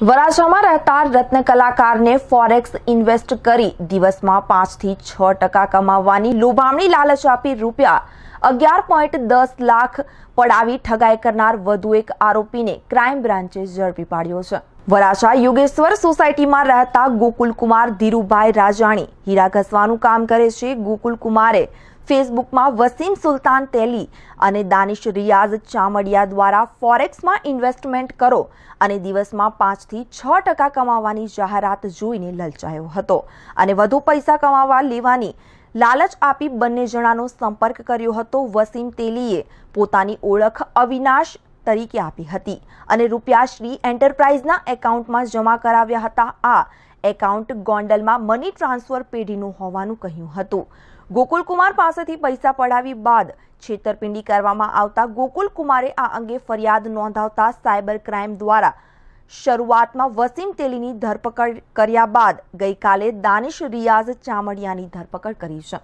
વરાછામાં રહેતા રત્ન કલાકારને forex invest કરી દિવસમાં પાંચથી છ ટકા કમાવવાની લોભામણી લાલચ આપી રૂપિયા અગિયાર પોઈન્ટ દસ લાખ પડાવી ઠગાઈ કરનાર વધુ એક આરોપીને ક્રાઇમ બ્રાન્ચે ઝડપી પાડ્યો છે. વરાછા યોગેશ્વર સોસાયટીમાં રહેતા ગોકુલકુમાર ધીરુભાઈ રાજાણી હીરા ઘસવાનું કામ કરે છે. ગોકુલકુમારે ફેસબુકમાં વસીમ સુલતાન તેલી અને દાનિશ રિયાઝ ચામડિયા દ્વારા ફોરેક્સમાં ઇન્વેસ્ટમેન્ટ કરો અને દિવસમાં પાંચથી છ ટકા કમાવાની જાહેરાત જોઈને લલચાયો હતો અને વધુ પૈસા કમાવા લેવાની લાલચ આપી બંને જણાનો સંપર્ક કર્યો હતો. વસીમ તેલીએ પોતાની ઓળખ અવિનાશ તરીકે આપી હતી અને રૂપિયા શ્રી એન્ટરપ્રાઇઝના એકાઉન્ટમાં જમા કરાવ્યા હતા. આ એકાઉન્ટ ગોંડલમાં મની ટ્રાન્સફર પેઢીનું હોવાનું કહ્યું હતું. ગોકુલકુમાર પાસેથી પૈસા પડાવી બાદ છેતરપિંડી કરવામાં આવતા ગોકુલકુમારે આ અંગે ફરિયાદ નોંધાવતા સાયબર ક્રાઇમ દ્વારા શરૂઆતમાં વસીમ તેલીની ધરપકડ કર્યા બાદ ગઈકાલે દાનિશ રિયાઝ ચામડિયાની ધરપકડ કરી છે.